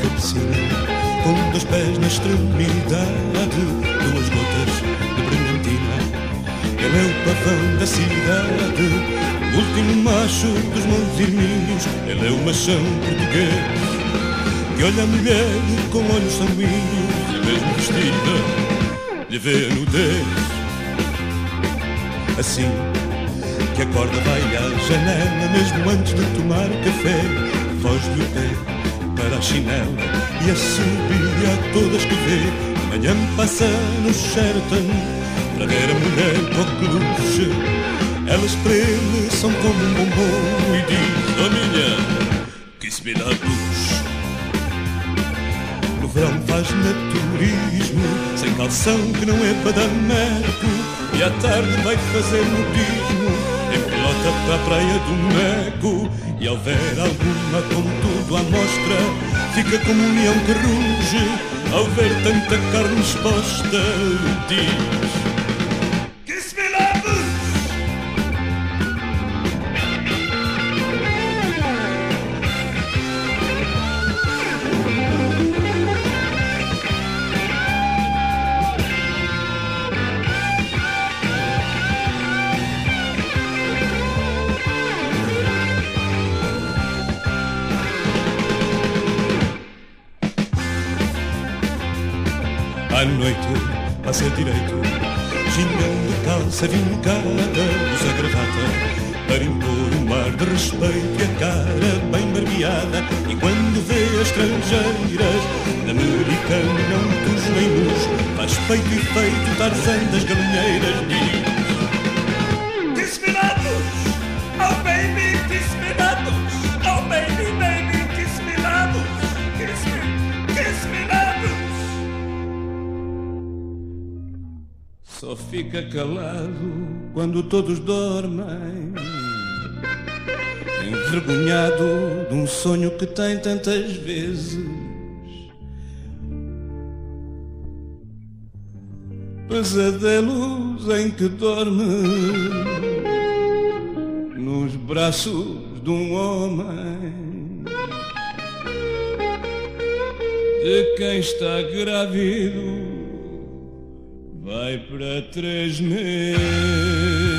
de cabecilha, com dois pés na extremidade, duas gotas de brilhantina. Ele é o pavão da cidade, o último macho dos mãozinhos. Ele é o machão português, que olha a mulher com olhos sanguíneos, e mesmo vestida, lhe vê nudez. Assim que acorda, vai à janela, mesmo antes de tomar café, foge-lhe o pé para a chinela e a subir a todas que vê. Manhã passa no Sheraton para ver a mulher coqueluche. Elas para ele são como um bombom e diz: Oh minha, que se me dá luz. No verão faz naturismo, sem calção que não é para dar merco. E à tarde vai fazer nudismo, em pelota para a praia do Meco. E ao ver alguma com tudo à mostra, fica como um leão que ruge. Ao ver tanta carne exposta, diz: À noite, passa direito, gingando calça vingada, usa gravata, para impor um ar de respeito e a cara bem barbeada. E quando vê as estrangeiras, na americana não tus nem luz, faz peito e feito Tarzan das galinheiras. Só fica calado quando todos dormem. Envergonhado de um sonho que tem tantas vezes. Pesadelos em que dorme nos braços de um homem. De quem está grávido vai para três meses.